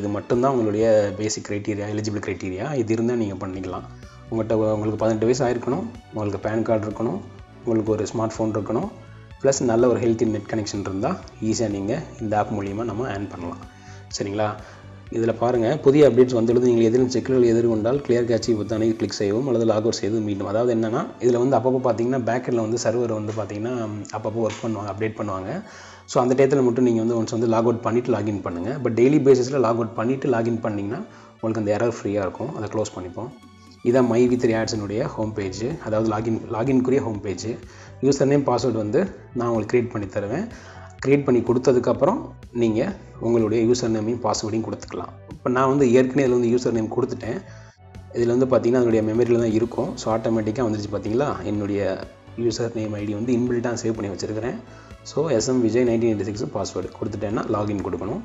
இது மட்டும்தான் உங்களுடைய பேசிக் க்ரைட்டீரியா எலிஜிபிள் க்ரைட்டீரியா இது இருந்தால் நீங்கள் பண்ணிக்கலாம். உங்கள்கிட்ட உங்களுக்கு பதினெட்டு வயசு ஆயிருக்கணும். உங்களுக்கு பேன் கார்டு இருக்கணும். உங்களுக்கு ஒரு ஸ்மார்ட் ஃபோன் இருக்கணும். ப்ளஸ் நல்ல ஒரு ஹெல்த்தி நெட் கனெக்ஷன் இருந்தால் ஈஸியாக நீங்கள் இந்த ஆப் மூலிமா நம்ம ஆன் பண்ணலாம். சரிங்களா? இதில் பாருங்கள் புதிய அப்டேட்ஸ் வந்துள்ளது நீங்கள் எதிரும் சிக்கல்கள் எதிர்கொண்டால் கிளியர் கேட்சி பொத்தானை கிளிக் செய்யவும் அல்லது லாக் அவுட் செய்து மீண்டும். அதாவது என்னென்னா இதில் வந்து அப்பப்போ பார்த்தீங்கன்னா பேக்கெட்டில் வந்து சர்வர் வந்து பார்த்தீங்கன்னா அப்பப்போ ஒர்க் பண்ணுவாங்க அப்டேட் பண்ணுவாங்க. ஸோ அந்த டயத்தில் மட்டும் நீங்கள் வந்து ஒன்ஸ் வந்து லாக் அவுட் பண்ணிவிட்டு லாகின் பண்ணுங்கள் பட் டெய்லி பேசிஸில் லாக் அவுட் பண்ணிவிட்டு லாகின் பண்ணிங்கன்னா உங்களுக்கு அந்த எரர் ஃப்ரீயாக இருக்கும். அதை க்ளோஸ் பண்ணிப்போம். இதான் மை வித் ஆட்ஸினுடைய ஹோம் பேஜ் அதாவது login லாகின்குரிய home page user name password வந்து நான் உங்களுக்கு க்ரியேட் பண்ணி தருவேன். க்ரியேட் பண்ணி கொடுத்ததுக்கப்புறம் நீங்கள் உங்களுடைய யூசர் நேமையும் பாஸ்வேர்டையும் கொடுத்துக்கலாம். இப்போ நான் வந்து ஏற்கனவே இதில் வந்து யூசர் நேம் கொடுத்துட்டேன். இதில் வந்து பார்த்திங்கன்னா அதனுடைய மெமரியில் தான் இருக்கும். ஸோ ஆட்டோமேட்டிக்காக வந்துருச்சு பார்த்தீங்களா என்னுடைய யூசர் நேம் ஐடி வந்து இன்பில்ட்டாக சேவ் பண்ணி வச்சுருக்கிறேன். So SM Vijay nineteen eighty six password கொடுத்துட்டேன்னா login கொடுக்கணும்.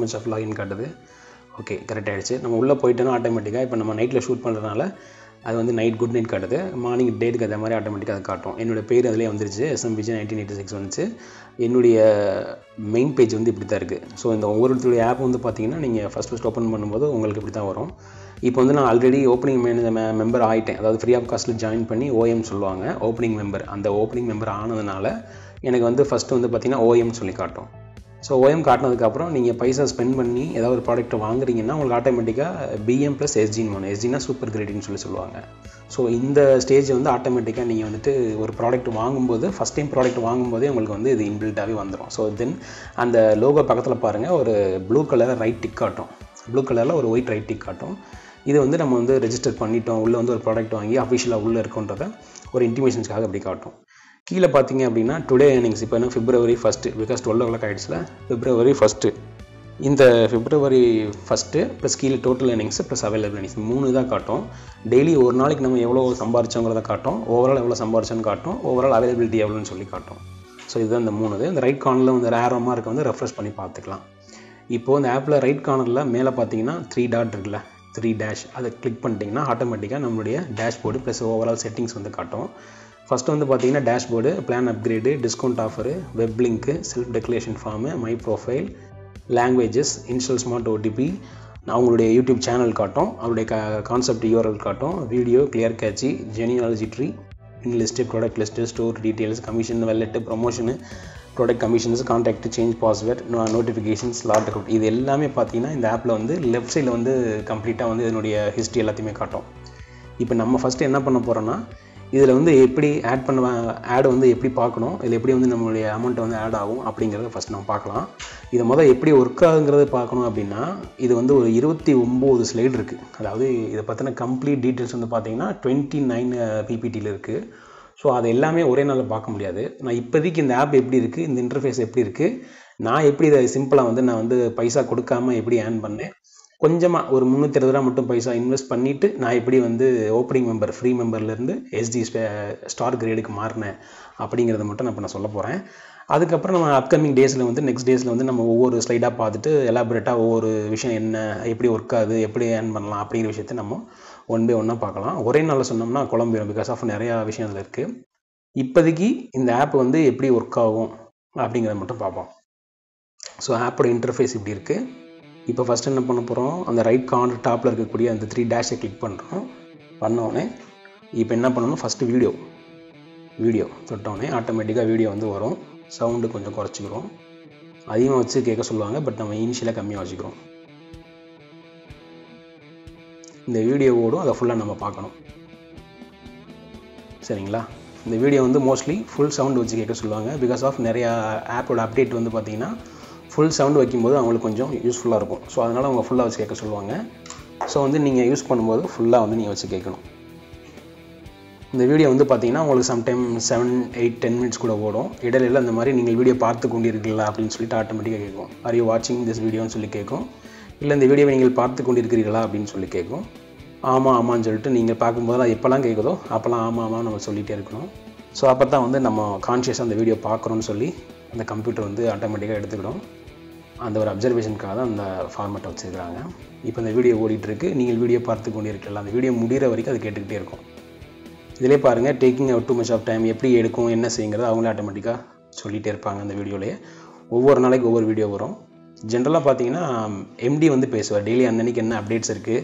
ஸோ ஆஃப் லாகின் காட்டுது. ஓகே கரெக்ட் ஆகிடுச்சு நம்ம உள்ளே போயிட்டோன்னா ஆட்டோமேட்டிக்காக இப்போ நம்ம நைட்டில் ஷூட் பண்ணுறதுனால அது வந்து நைட் குட் நைட் காட்டுது. மார்னிங் டேட்டுக்கு அதே மாதிரி ஆட்டோமேட்டிக்காக அது காட்டும். என்னோடய பேர் அதிலே வந்துருச்சு. எஸ்எம்பிஜி நைன்டீன் எயிட்டி சிக்ஸ் வந்துச்சு. என்னுடைய மெயின் பேஜ் வந்து இப்படி தான் இருக்குது ஸோ இந்த ஒவ்வொருத்தருடைய ஆப் வந்து பார்த்தீங்கன்னா நீங்கள் ஃபஸ்ட் ஃபஸ்ட் ஓப்பன் பண்ணும்போது உங்களுக்கு இப்படி தான் வரும். இப்போ வந்து நான் ஆல்ரெடி ஓப்பனிங் மெம்பர் ஆகிட்டேன் அதாவது ஃப்ரீ ஆஃப் காஸ்ட்டில் ஜாயின் பண்ணி ஓஎம் சொல்லுவாங்க. ஓப்பனிங் மெம்பர் அந்த ஓப்பனிங் மெம்பர் ஆனதுனால எனக்கு வந்து ஃபஸ்ட்டு வந்து பார்த்தீங்கன்னா ஓஎம் சொல்லி காட்டும். ஸோ ஓஎம் காட்டினதுக்கப்புறம் நீங்கள் பைசா ஸ்பெண்ட் பண்ணி ஏதாவது ஒரு ப்ராடக்ட் வாங்குறீங்கன்னா உங்களுக்கு ஆட்டோமேட்டிக்காக பிஎம் ப்ளஸ் எஸ்ஜின்னு ஒன்று எஸ்ஜினா சூப்பர் கிரேடின்னு சொல்லி சொல்லுவாங்க. ஸோ இந்த ஸ்டேஜ் வந்து ஆட்டோமேட்டிக்காக நீங்கள் வந்துட்டு ஒரு ப்ராடக்ட் வாங்கும்போது ஃபஸ்ட் டைம் ப்ராடக்ட் வாங்கும்போதே உங்களுக்கு வந்து இது இன்பில்ட்டாகவே வந்துடும் ஸோ தென் அந்த லோகோ பக்கத்தில் பாருங்கள் ஒரு ப்ளூ கலர் ரைட் டிக் காட்டும். ப்ளூ கலரில் ஒரு ஒயிட் ரைட் டிக் காட்டும். இது வந்து நம்ம வந்து ரெஜிஸ்டர் பண்ணிட்டோம். உள்ளே வந்து ஒரு ப்ராடக்ட் வாங்கி அஃபிஷியலாக உள்ளே இருக்குன்றத ஒரு இன்டிமேஷன்ஸ்க்காக அப்படி காட்டும். கீழே பார்த்தீங்க அப்படின்னா டுடே ஏர்னிங்ஸ் இப்போ என்ன? February first because twelve o'clock ஆகிடுச்சுல February first இந்த பிப்ரவரி ஃபஸ்ட்டு ப்ளஸ் கீழே total earnings plus available earnings மூணு தான் காட்டும். டெய்லி ஒரு நாளைக்கு நம்ம எவ்வளோ சம்பாரிச்சோங்கிறத காட்டும். ஓவரால் எவ்வளோ சம்பாரிச்சோன்னு காட்டும். ஓவரால் அவைலபிலிட்டி எவ்வளோன்னு சொல்லி காட்டும். ஸோ இதுதான் இந்த மூணு. இந்த ரைட் கார்னரில் வந்து ரேரமாக இருக்க வந்து ரெஃப்ரெஷ் பண்ணி பார்த்துக்கலாம். இப்போது இந்த ஆப்பில் ரைட் கார்னரில் மேலே பார்த்தீங்கன்னா த்ரீ டாட் இருக்குல்ல த்ரீ டேஷ் அதை கிளிக் பண்ணிட்டீங்கன்னா ஆட்டோமேட்டிக்காக நம்மளுடைய டேஷ்போர்டு ப்ளஸ் ஓவரால் செட்டிங்ஸ் வந்து காட்டும். ஃபஸ்ட்டு வந்து பார்த்தீங்கன்னா dashboard plan upgrade discount offer web link self declaration form my profile languages install smart OTP அவங்களுடைய யூடியூப் சேனல் காட்டும் அவருடைய க கான்செப்ட் யூஆர்எல் காட்டும் video clear cache genealogy tree in list product list store details commission wallet promotion product commissions contact change password notifications lot account இது எல்லாமே பார்த்தீங்கன்னா இந்த ஆப்பில் வந்து லெஃப்ட் சைடில் வந்து கம்ப்ளீட்டாக வந்து இதனுடைய ஹிஸ்ட்ரி எல்லாத்தையுமே காட்டும். இப்போ நம்ம ஃபஸ்ட்டு என்ன பண்ண போகிறோன்னா இதில் வந்து எப்படி ஆட் பண்ண ஆடை வந்து எப்படி பார்க்கணும் இதில் எப்படி வந்து நம்மளுடைய அமௌண்ட்டை வந்து ஆட் ஆகும் அப்படிங்கிறத ஃபஸ்ட் நம்ம பார்க்கலாம். இதை மொதல் எப்படி ஒர்க் ஆகுங்கிறத பார்க்கணும் அப்படின்னா இது வந்து ஒரு இருபத்தி ஒம்பது ஸ்லைடு இருக்குது அதாவது இதை பற்றின கம்ப்ளீட் டீட்டெயில்ஸ் வந்து பார்த்திங்கன்னா டுவெண்ட்டி நைன் பிபிடியில் இருக்குது ஸோ அது எல்லாமே ஒரே நாளில் பார்க்க முடியாது. நான் இப்போதைக்கு இந்த ஆப் எப்படி இருக்குது இந்த இன்டர்ஃபேஸ் எப்படி இருக்குது நான் எப்படி இதை சிம்பிளாக வந்து நான் வந்து பைசா கொடுக்காம எப்படி ஏர்ன் பண்ணேன் கொஞ்சமாக ஒரு முந்நூற்றி இருபது ரூபா மட்டும் பைசா இன்வெஸ்ட் பண்ணிவிட்டு நான் எப்படி வந்து ஓப்பனிங் மெம்பர் ஃப்ரீ மெம்பர்லேருந்து எஸ்டி ஸ்டார் கிரேடுக்கு மாறினேன் அப்படிங்கிறத மட்டும் நான் இப்போ நான் சொல்ல போகிறேன் அதுக்கப்புறம் நம்ம அப்கமிங் டேஸில் வந்து நெக்ஸ்ட் டேஸில் வந்து நம்ம ஒவ்வொரு ஸ்லைடாக பார்த்துட்டு எலாபரேட்டாக ஒவ்வொரு விஷயம் என்ன எப்படி ஒர்க் ஆகுது எப்படி ஏர்ன் பண்ணலாம் அப்படிங்கிற விஷயத்த நம்ம ஒன் பை ஒன்னாக பார்க்கலாம். ஒரே நாளில் சொன்னோம்னா குழம்பிடும் பிகாஸ் ஆஃப் நிறையா விஷயம் அதில் இருக்குது இப்போதைக்கு இந்த ஆப் வந்து எப்படி ஒர்க் ஆகும் அப்படிங்கிறத மட்டும் பார்ப்போம். ஸோ ஆப்போட இன்டர்ஃபேஸ் இப்படி இருக்குது இப்போ ஃபஸ்ட் என்ன பண்ண போகிறோம் அந்த ரைட் கார்னர் டாப்பில் இருக்கக்கூடிய அந்த த்ரீ டேஷை கிளிக் பண்ணுறோம் பண்ணோடனே இப்போ என்ன பண்ணணும்? ஃபஸ்ட்டு வீடியோ வீடியோ தொட்டோடனே ஆட்டோமேட்டிக்காக வீடியோ வந்து வரும். சவுண்டு கொஞ்சம் குறைச்சிக்கிறோம். அதிகமாக வச்சு கேட்க சொல்லுவாங்க பட் நம்ம இனிஷியலாக கம்மியாக வச்சுக்கிறோம். இந்த வீடியோ ஓடும் அதை ஃபுல்லாக நம்ம பார்க்கணும். சரிங்களா? இந்த வீடியோ வந்து மோஸ்ட்லி ஃபுல் சவுண்ட் வச்சு கேட்க சொல்லுவாங்க. பிகாஸ் ஆஃப் நிறையா ஆப்போட அப்டேட் வந்து பார்த்தீங்கன்னா ஃபுல் சவுண்ட் வைக்கும்போது அவங்களுக்கு கொஞ்சம் யூஸ்ஃபுல்லாக இருக்கும். ஸோ அதனால் அவங்க ஃபுல்லாக வச்சு கேட்க சொல்லுவாங்க. ஸோ வந்து நீங்கள் யூஸ் பண்ணும்போது ஃபுல்லாக வந்து நீங்கள் வச்சு கேட்கணும். இந்த வீடியோ வந்து பார்த்தீங்கன்னா உங்களுக்கு sometime seven eight ten minutes கூட ஓடும். இடையில அந்த மாதிரி நீங்கள் வீடியோ பார்த்து கொண்டிருக்கீங்களா அப்படின்னு சொல்லிட்டு ஆட்டோமேட்டிக்காக கேட்கும். ஆர் யூ வாட்சிங் திஸ் வீடியோன்னு சொல்லி கேட்கும். இல்லை இந்த வீடியோவை நீங்கள் பார்த்து கொண்டிருக்கிறீர்களா அப்படின்னு சொல்லி கேட்கும். ஆமாம் ஆமான்னு சொல்லிட்டு நீங்கள் பார்க்கும்போதெல்லாம் எப்போல்லாம் கேட்குதோ அப்போல்லாம் ஆமாம் ஆமாம் நம்ம சொல்லிகிட்டே இருக்கணும். ஸோ அப்போ தான் வந்து நம்ம கான்ஷியஸாக அந்த வீடியோ பார்க்குறோன்னு சொல்லி அந்த கம்ப்யூட்டர் வந்து ஆட்டோமேட்டிக்காக எடுத்துக்கிடும். அந்த ஒரு அப்சர்வேஷனுக்காக தான் அந்த ஃபார்மேட்டை வச்சுருக்காங்க இப்போ இந்த வீடியோ ஓடிட்டுருக்கு. நீங்கள் வீடியோ பார்த்து கொண்டு இருக்கலாம் அந்த வீடியோ முடிகிற வரைக்கும் அது கேட்டுக்கிட்டே இருக்கும். இதிலே பாருங்கள் taking out too much of time எப்படி எடுக்கும் என்ன செய்யுங்கிறது அவங்களே ஆட்டோமேட்டிக்காக சொல்லிகிட்டே இருப்பாங்க அந்த வீடியோலேயே ஒவ்வொரு நாளைக்கு ஒவ்வொரு வீடியோ வரும். ஜென்ரலாக பார்த்தீங்கன்னா எம்டி வந்து பேசுவார். டெய்லி அன்னன்னைக்கு என்ன அப்டேட்ஸ் இருக்குது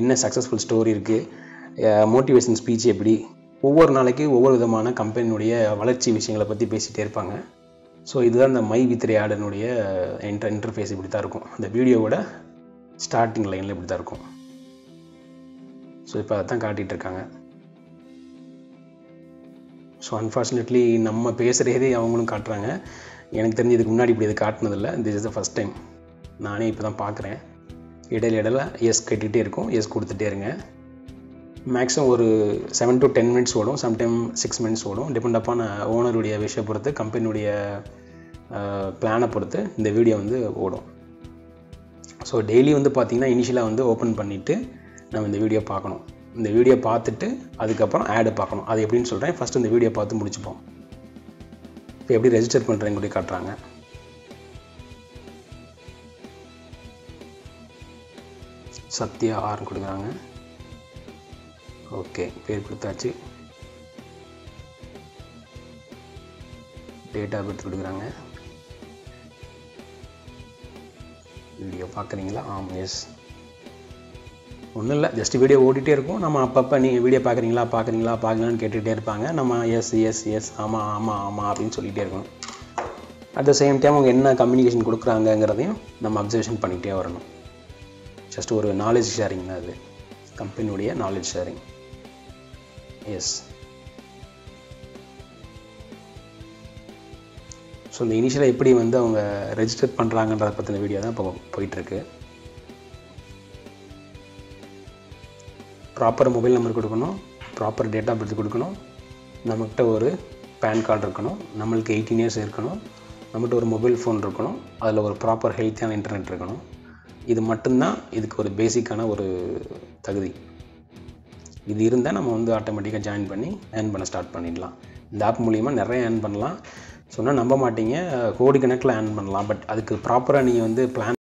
என்ன சக்ஸஸ்ஃபுல் ஸ்டோரி இருக்குது மோட்டிவேஷன் ஸ்பீச் எப்படி? ஒவ்வொரு நாளைக்கு ஒவ்வொரு விதமான கம்பெனியுடைய வளர்ச்சி விஷயங்களை பற்றி பேசிகிட்டே இருப்பாங்க. ஸோ இதுதான் இந்த மை வித் ஆடனுடைய இன்டர் இன்டர்ஃபேஸ் இப்படி தான் இருக்கும். அந்த வீடியோவோட ஸ்டார்டிங் லைனில் இப்படி தான் இருக்கும். ஸோ இப்போ அதை தான் காட்டிகிட்டு இருக்காங்க. ஸோ அன்ஃபார்ச்சுனேட்லி நம்ம பேசுகிறதே அவங்களும் காட்டுறாங்க. எனக்கு தெரிஞ்சு இதுக்கு முன்னாடி இப்படி இது காட்டினதில்ல. This is the first time நானே இப்போ தான் பார்க்குறேன். இடையில இடையில எஸ் கேட்டுகிட்டே இருக்கும். எஸ் கொடுத்துட்டே இருங்க. மேக்ஸிமம் ஒரு செவன் டு டென் மினிட்ஸ் ஓடும் சம்டைம் சிக்ஸ் மினிட்ஸ் ஓடும். டிபெண்ட் அப்பான ஓனருடைய விஷயம் பொறுத்து கம்பெனியுடைய பிளானை uh, பொறுத்து இந்த வீடியோ வந்து ஓடும். ஸோ டெய்லி வந்து பார்த்திங்கன்னா இனிஷியலாக வந்து ஓப்பன் பண்ணிவிட்டு நம்ம இந்த வீடியோ பார்க்கணும். இந்த வீடியோ பார்த்துட்டு அதுக்கப்புறம் ஆடு பார்க்கணும். அது எப்படின்னு சொல்கிறேன் ஃபஸ்ட்டு இந்த வீடியோ பார்த்து முடிச்சுப்போம். இப்போ எப்படி ரெஜிஸ்டர் பண்ணுறேங்க கூட காட்டுறாங்க. சத்யா ஆர்னு கொடுக்குறாங்க. ஓகே பேர் கொடுத்தாச்சு டேட் ஆஃப் பர்த் கொடுக்குறாங்க. வீடியோ பார்க்குறீங்களா? ஆமாம் எஸ் ஒன்றும் இல்லை ஜஸ்ட் வீடியோ ஓடிட்டே இருக்கும். நம்ம அப்பப்போ நீங்கள் வீடியோ பார்க்குறீங்களா பார்க்குறீங்களா பார்க்கலான்னு கேட்டுகிட்டே இருப்பாங்க. நம்ம எஸ் எஸ் எஸ் ஆமாம் ஆமாம் ஆமாம் அப்படின்னு சொல்லிகிட்டே இருக்கணும். அட் த சேம் டைம் அவங்க என்ன கம்யூனிகேஷன் கொடுக்குறாங்கங்கிறதையும் நம்ம அப்சர்வேஷன் பண்ணிகிட்டே வரணும். ஜஸ்ட் ஒரு நாலேஜ் ஷேரிங் தான் அது கம்பெனியுடைய நாலேஜ் ஷேரிங் எஸ் ஸோ இந்த இனிஷியலாக எப்படி வந்து அவங்க ரெஜிஸ்டர் பண்ணுறாங்கன்றத பற்றின வீடியோ தான் இப்போ போயிட்டுருக்கு. ப்ராப்பர் மொபைல் நம்பர் கொடுக்கணும். ப்ராப்பர் டேட் ஆஃப் பர்த் கொடுக்கணும். நம்மக்கிட்ட ஒரு பேன் கார்டு இருக்கணும். நம்மளுக்கு எயிட்டீன் இயர்ஸ் இருக்கணும். நம்மகிட்ட ஒரு மொபைல் ஃபோன் இருக்கணும். அதில் ஒரு ப்ராப்பர் ஹெல்த்தியான இன்டர்நெட் இருக்கணும். இது மட்டும்தான் இதுக்கு ஒரு பேசிக்கான ஒரு தகுதி. இது இருந்தால் நம்ம வந்து ஆட்டோமேட்டிக்காக ஜாயின் பண்ணி ஏர்ன் பண்ண ஸ்டார்ட் பண்ணிடலாம். இந்த ஆப் மூலிமா நிறைய ஏர்ன் பண்ணலாம். சொன்னால் நம்ப மாட்டீங்க. கோடிக்கணக்கில் ஏர்ன் பண்ணலாம். பட் அதுக்கு ப்ராப்பராக நீங்கள் வந்து பிளான்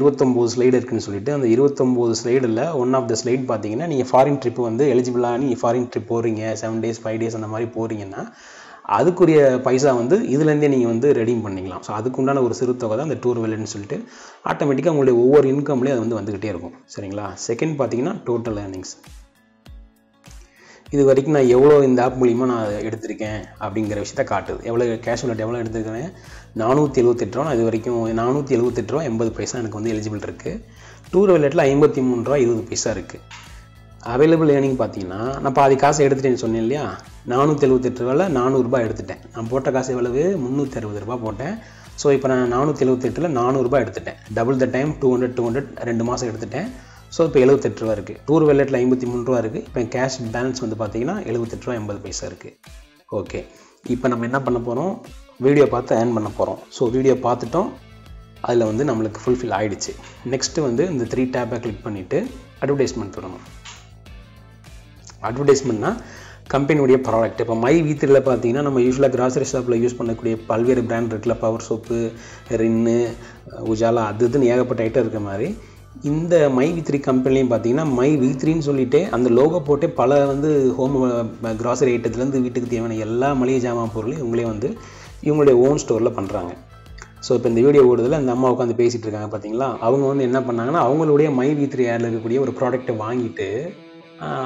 இருபத்தொம்போது ஸ்லைடு இருக்குன்னு சொல்லிட்டு அந்த இருபத்தொம்போது ஸ்லைடில் ஒன் ஆஃப் த ஸ்லைட் பார்த்தீங்கன்னா நீங்கள் ஃபாரின் ட்ரிப் வந்து எலிஜிபிளாக நீங்கள் ஃபாரின் ட்ரிப் போகிறீங்க செவன் டேஸ் ஃபைவ் டேஸ் அந்த மாதிரி போகிறீங்கன்னா அதுக்குரிய பைசா வந்து இதுலேருந்தே நீங்கள் வந்து ரெடீம் பண்ணிக்கலாம். ஸோ அதுக்குண்டான ஒரு சிறு தொகை தான் அந்த டூர் வேலட்னு சொல்லிட்டு ஆட்டோமேட்டிக்காக உங்களுடைய ஒவ்வொரு இன்கம்லேயும் அது வந்து வந்துக்கிட்டே இருக்கும். சரிங்களா? செகண்ட் பார்த்தீங்கன்னா டோட்டல் ஏர்னிங்ஸ் இது வரைக்கும் நான் எவ்வளோ இந்த ஆப் மூலிமா நான் எடுத்திருக்கேன் அப்படிங்கிற விஷயத்த காட்டுது. எவ்வளோ கேஷ் வாலெட் எவ்வளோ எடுத்துருக்கேன்? நானூற்றி எழுபத்தெட்டு ரூபா. இது வரைக்கும் நானூற்றி எழுபத்தெட்டு ரூபா எண்பது பைசா எனக்கு வந்து எலிஜிபிள் இருக்குது டூர் வேலெட்டில் ஐம்பத்தி மூணு ரூபா இருபது பைசா இருக்குது அவைலபிள் ஏர்னிங் பார்த்தீங்கன்னா நான் பாதி காசு எடுத்துட்டேன்னு சொன்னேன் இல்லையா? நானூற்றி எழுபத்தெட்டு ரூபாயில் நானூறுரூபா எடுத்துட்டேன். நான் போட்ட காசு எவ்வளவு? முந்நூற்றி அறுபது ரூபா போட்டேன். ஸோ இப்போ நான் நானூற்றி எழுபத்தெட்டில் நானூறுரூபா எடுத்துட்டேன். Double the time two hundred two hundred ரெண்டு மாதம் எடுத்துட்டேன். ஸோ இப்போ எழுபத்தெட்டு ரூபா இருக்குது டூர் வெல்லெட்டில் ஐம்பத்தி மூணு ரூபா இருக்குது இப்போ கேஷ் பேலன்ஸ் வந்து பார்த்தீங்கன்னா எழுபத்தெட்டு ரூபா எண்பது பைசா இருக்குது ஓகே இப்போ நம்ம என்ன பண்ண போகிறோம் வீடியோ பார்த்து ஏர்ன் பண்ண போகிறோம் ஸோ வீடியோ பார்த்துட்டோம். அதில் வந்து நம்மளுக்கு ஃபுல்ஃபில் ஆகிடுச்சு நெக்ஸ்ட்டு வந்து இந்த த்ரீ டேப்பை கிளிக் பண்ணிவிட்டு அட்வர்டைஸ்மெண்ட் வரணும் அட்வர்டைஸ்மெண்ட்னா கம்பெனியுடைய ப்ராடக்ட் இப்போ மை வீத்தில் பார்த்தீங்கன்னா நம்ம யூஸ்வலாக கிராசரி ஷாப்பில் யூஸ் பண்ணக்கூடிய பல்வேறு பிராண்ட் இருக்குல்ல பவர் சோப்பு ரின்னு உஜாலா அது இதுன்னு ஏகப்பட்ட ஐட்டம் இருக்க மாதிரி இந்த மை வி த்ரீ கம்பெனிலையும் பார்த்தீங்கன்னா மை வி த்ரீன்னு சொல்லிட்டு அந்த லோகோ போட்டே பல வந்து ஹோம் கிராசரி ஐட்டத்துலேருந்து வீட்டுக்கு தேவையான எல்லா மளிகை ஜாமான் பொருளையும் இவங்களே வந்து இவங்களுடைய ஓன் ஸ்டோரில் பண்ணுறாங்க ஸோ இப்போ இந்த வீடியோ ஓடுதில் அந்த அம்மா உட்காந்து பேசிகிட்டு இருக்காங்க பார்த்தீங்களா? அவங்க வந்து என்ன பண்ணாங்கன்னா அவங்களுடைய மை வி த்ரீ இருக்கக்கூடிய ஒரு ப்ராடக்ட்டை வாங்கிட்டு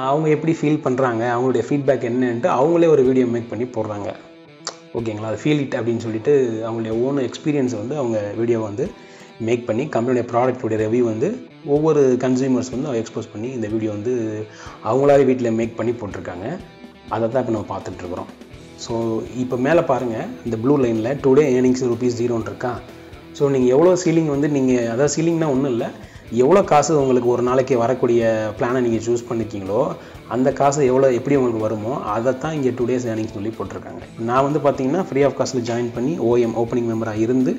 அவங்க எப்படி ஃபீல் பண்ணுறாங்க அவங்களுடைய ஃபீட்பேக் என்னன்ட்டு அவங்களே ஒரு வீடியோ மேக் பண்ணி போடுறாங்க. ஓகேங்களா? அது ஃபீல் இட் அப்படின்னு சொல்லிட்டு அவங்களுடைய ஓன் எக்ஸ்பீரியன்ஸை வந்து அவங்க வீடியோ வந்து மேக் பண்ணி கம்பெனியுடைய ப்ராடக்ட்டுடைய ரிவ்யூ வந்து ஒவ்வொரு கன்சியூமர்ஸ் வந்து எக்ஸ்போஸ் பண்ணி இந்த வீடியோ வந்து அவங்களாவே வீட்டில் மேக் பண்ணி போட்டிருக்காங்க. அதை தான் இப்போ நம்ம பார்த்துட்ருக்குறோம் ஸோ இப்போ மேலே பாருங்கள் இந்த ப்ளூ லைனில் டுடே ஏர்னிங்ஸ் ருபீஸ் ஜீரோன்னு இருக்கா? ஸோ நீங்கள் எவ்வளோ சீலிங் வந்து நீங்கள் அதாவது சீலிங்னா ஒன்றும் இல்லை எவ்வளோ காசு உங்களுக்கு ஒரு நாளைக்கு வரக்கூடிய பிளானை நீங்கள் சூஸ் பண்ணிக்கிங்களோ அந்த காசு எவ்வளோ எப்படி உங்களுக்கு வருமோ அதை தான் இங்கே டூ டேஸ் ஏர்னிங்ஸ் சொல்லி போட்டிருக்காங்க. நான் வந்து பார்த்தீங்கன்னா ஃப்ரீ ஆஃப் காஸ்ட்டில் ஜாயின் பண்ணி ஓஎம் ஓப்பனிங் மெம்பராக இருந்து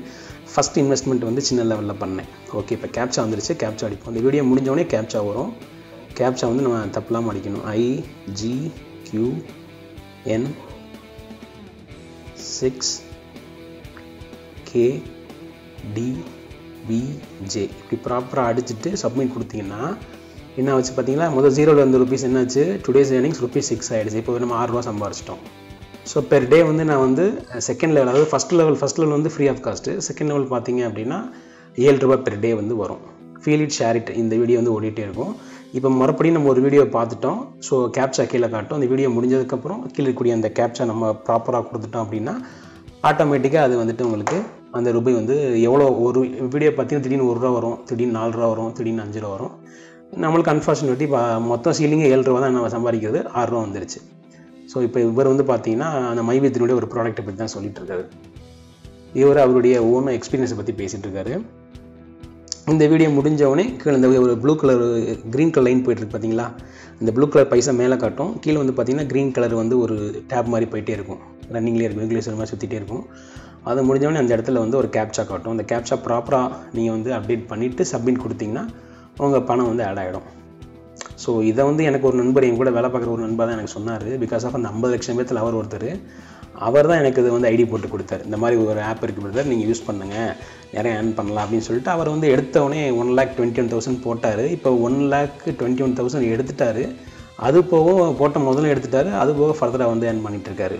ஃபஸ்ட் இன்வெஸ்ட்மெண்ட் வந்து சின்ன லெவலில் பண்ணேன். ஓகே இப்போ கேப்ச்சா வந்துருச்சு. கேப்ச்சா அடிப்போம். அந்த வீடியோ முடிஞ்சோடனே கேப்ச்சா வரும். கேப்ச்சா வந்து நம்ம தப்பெல்லாம் அடிக்கணும். I G Q N six K D BJ இப்படி ப்ராப்பராக அடிச்சுட்டு சப்மிட் கொடுத்தீங்கன்னா என்ன ஆச்சு பார்த்தீங்களா? முதல் ஜீரோவில் இருந்த ருபீஸ் என்னாச்சு? டுடேஸ் ஏர்னிங்ஸ் ருபீஸ் சிக்ஸ் ஆகிடுச்சு இப்போ நம்ம ஆறுரூவா சம்பாரிச்சிட்டோம். ஸோ பெர் டே வந்து நான் வந்து செகண்ட் லெவல் அதாவது ஃபஸ்ட் லெவல் ஃபஸ்ட் லெவல் வந்து free of cost second level பார்த்தீங்க அப்படின்னா ஏழு ரூபா பெர் டே வந்து வரும். ஃபீல் இட் ஷேர் இட் இந்த வீடியோ வந்து ஓடிட்டே இருக்கும். இப்போ மறுபடியும் நம்ம ஒரு வீடியோ பார்த்துட்டோம். ஸோ கேப்சா கீழே காட்டும். அந்த வீடியோ முடிஞ்சதுக்கப்புறம் கீழே இருக்கக்கூடிய அந்த கேப்சா நம்ம ப்ராப்பராக கொடுத்துட்டோம் அப்படின்னா ஆட்டோமேட்டிக்காக அது வந்துட்டு உங்களுக்கு அந்த ரூபாய் வந்து எவ்வளோ ஒரு வீடியோ பார்த்தீங்கன்னா திடீர்னு ஒரு ரூபா வரும் திடீர்னு நாலு ரூபா வரும் திடீர்னு அஞ்சு ரூபா வரும். நம்மளுக்கு அன்ஃபார்ச்சுனேட்டி இப்போ மொத்தம் சீலிங்கே ஏழு ரூபா தான் நம்ம சம்பாதிக்கிறது. ஆறுரூவா வந்துருச்சு. ஸோ இப்போ இவர் வந்து பார்த்தீங்கன்னா அந்த மைவித்தினுடைய ஒரு ப்ராடக்ட்டை பற்றி தான் சொல்லிட்டு இருக்காரு இவர் அவருடைய ஓன் எக்ஸ்பீரியன்ஸை பற்றி பேசிகிட்டு இருக்காரு இந்த வீடியோ முடிஞ்சவொடனே கீழே இந்த ஒரு blue colour green colour line போயிட்டுருக்கு பார்த்தீங்களா இந்த ப்ளூ கலர் பைசா மேலே காட்டும். கீழே வந்து பார்த்தீங்கன்னா க்ரீன் கலர் வந்து ஒரு டேப் மாதிரி போயிட்டே இருக்கும். ரன்னிங்லேயே இருக்கும் ரெகுலேஷன் மாதிரி சுற்றிட்டே இருக்கும். அது முடிஞ்சவொடனே அந்த இடத்துல வந்து ஒரு கேப்சா காட்டும். அந்த கேப்சா ப்ராப்பராக நீங்கள் வந்து அப்டேட் பண்ணிவிட்டு சப்மிட் கொடுத்தீங்கன்னா உங்கள் பணம் வந்து ஆட் ஆகிடும் ஸோ இதை வந்து எனக்கு ஒரு நண்பர் என் கூட வேலை பார்க்குற ஒரு நண்பர் தான் எனக்கு சொன்னார். பிகாஸ் ஆஃப் அந்த ஐம்பது லட்சம் பேர்த்தில் அவர் ஒருத்தர் அவர் தான் எனக்கு இது வந்து ஐடி போட்டு கொடுத்தார். இந்த மாதிரி ஒரு ஆப் இருக்குது பிரதர் நீங்கள் யூஸ் பண்ணுங்கள் நிறைய ஏர்ன் பண்ணலாம் அப்படின்னு சொல்லிட்டு அவர் வந்து எடுத்தவொடனே one lakh twenty one thousand போட்டார். இப்போ one lakh twenty one thousand எடுத்துட்டாரு. அது போக போட்ட முதல்ல எடுத்துட்டார். அது போக ஃபர்தராக வந்து ஏர்ன் பண்ணிகிட்ருக்காரு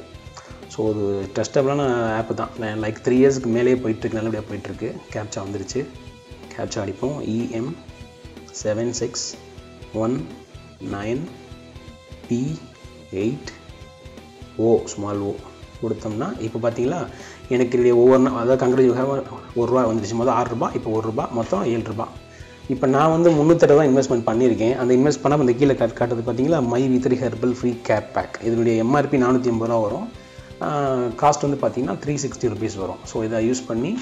ஸோ அது ட்ரஸ்டபிளான ஆப் தான். லைக் த்ரீ இயர்ஸ்க்கு மேலேயே போயிட்டுருக்கு நல்லபடியாக போயிட்டுருக்கு கேப்ச்சா வந்துருச்சு. கேப்ச்சா அடிப்போம். EM seven six one nine B eight O small O கொடுத்தோம்னா இப்போ பார்த்தீங்களா எனக்கு என்னுடைய ஒவ்வொரு அதாவது கங்க்ரேஜ் ஒரு ரூபா வந்துருச்சு மொதல் ஆறு ரூபா இப்போ ஒரு ரூபா மொத்தம் ஏழு ரூபா இப்போ நான் வந்து முந்நூற்றி தான் இன்வெஸ்ட்மெண்ட் பண்ணியிருக்கேன். அந்த இன்வெஸ்ட் பண்ண அந்த கீழே காட்டு காட்டுறது பார்த்தீங்களா மை வித்ரி ஹெர்பல் ஃப்ரீ கேர் பேக் இதனுடைய எம்ஆர்பி நானூற்றி ஐம்பது ரூபா வரும். காஸ்ட் வந்து பார்த்தீங்கன்னா த்ரீ சிக்ஸ்டி ருபீஸ் வரும். ஸோ இதை யூஸ் பண்ணி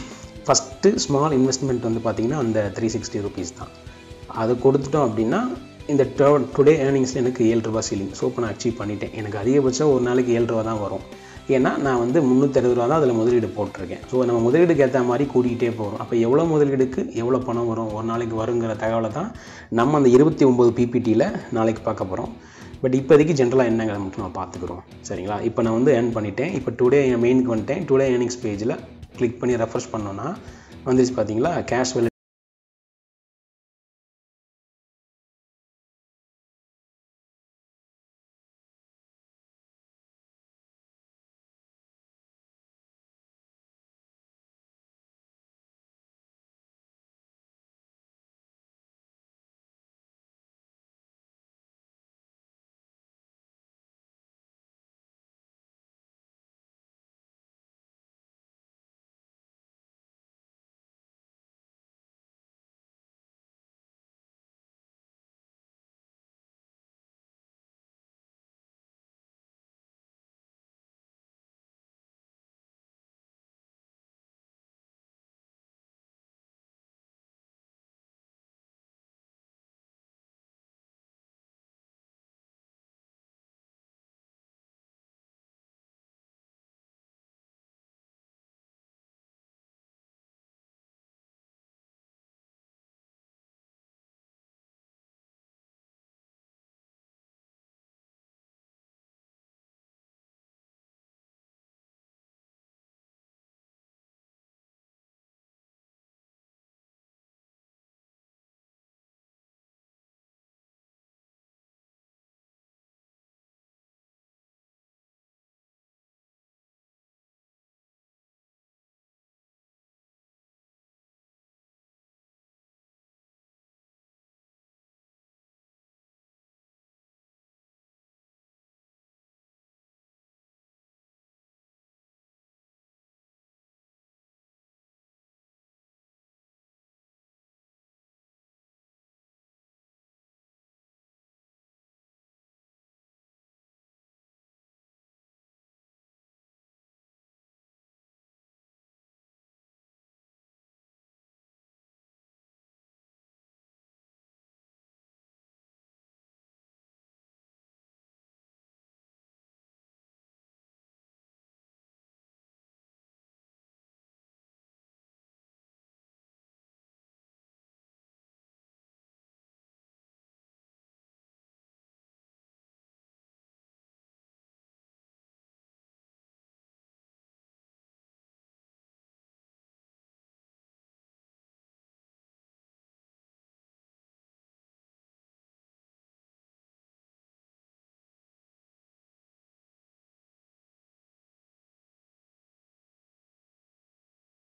ஃபஸ்ட்டு ஸ்மால் இன்வெஸ்ட்மெண்ட் வந்து பார்த்தீங்கன்னா அந்த த்ரீ சிக்ஸ்டி ருபீஸ் தான். அதை கொடுத்துட்டோம் அப்படின்னா இந்த டுடே ஏர்னிங்ஸில் எனக்கு ஏழு ரூபா சீலிங் ஸோ இப்போ நான் அச்சீவ் பண்ணிட்டேன். எனக்கு அதிகபட்சம் ஒரு நாளைக்கு ஏழு ரூபா தான் வரும். ஏன்னா நான் வந்து முந்நூற்றறுபது ரூபா தான் அதில் முதலீடு போட்டிருக்கேன். ஸோ நம்ம முதலீடுக்கு ஏற்ற மாதிரி கூட்டிகிட்டே போகிறோம் அப்போ எவ்வளோ முதலீடுக்கு எவ்வளோ பணம் வரும்? ஒரு நாளைக்கு வருங்கிற தகவலை தான் நம்ம அந்த இருபத்தி ஒம்பது பிபிடியில் நாளைக்கு பார்க்க போகிறோம் பட் இப்போதைக்கு ஜென்ரலாக என்னங்கிறத மட்டும் நம்ம பார்த்துக்குறோம். சரிங்களா? இப்போ நான் வந்து ஏர்ன் பண்ணிட்டேன். இப்போ டுடே என் மெயினுக்கு வந்துட்டேன். டுடே ஏர்னிங்ஸ் பேஜில் கிளிக் பண்ணி ரெஃப்ரெஷ் பண்ணோன்னா வந்துச்சு பார்த்தீங்களா கேஷ்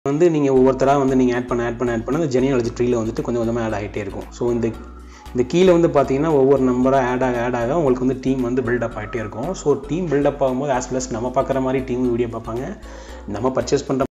வந்து நீங்கள் ஒவ்வொருத்தராக வந்து நீங்கள் ஆட் பண்ண ஆட் பண்ண ஆட் பண்ண அந்த ஜெனியாலஜி ட்ரீல வந்துட்டு கொஞ்சம் கொஞ்சமாக ஆட் ஆகிட்டே இருக்கும். ஸோ இந்த இந்த கீழே வந்து பார்த்தீங்கன்னா ஒவ்வொரு நம்பராக ஆட் ஆக ஆட் ஆக உங்களுக்கு வந்து டீம் வந்து பில்டப் ஆகிட்டே இருக்கும். ஸோ டீம் பில்டப் ஆகும்போது ஆஸ் பிளஸ் நம்ம பார்க்குற மாதிரி டீம் வீடியோ பார்ப்பாங்க. நம்ம பர்ச்சேஸ் பண்ணுற